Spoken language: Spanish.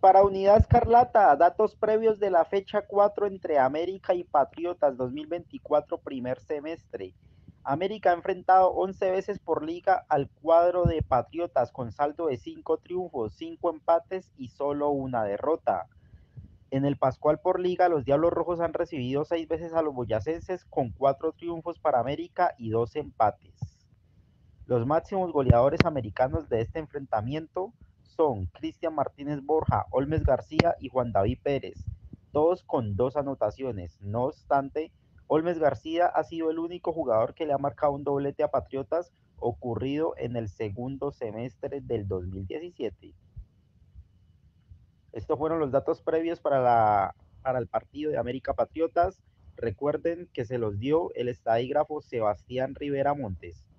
para Unidad Escarlata, datos previos de la fecha 4 entre América y Patriotas 2024 primer semestre. América ha enfrentado 11 veces por liga al cuadro de Patriotas con saldo de 5 triunfos, 5 empates y solo una derrota. En el Pascual por liga, los Diablos Rojos han recibido 6 veces a los boyacenses con 4 triunfos para América y 2 empates. Los máximos goleadores americanos de este enfrentamiento son Cristian Martínez Borja, Olmes García y Juan David Pérez, todos con dos anotaciones. No obstante, Olmes García ha sido el único jugador que le ha marcado un doblete a Patriotas ocurrido en el segundo semestre del 2017. Estos fueron los datos previos para, la, para el partido de América Patriotas. Recuerden que se los dio el estadígrafo Sebastián Rivera Montes.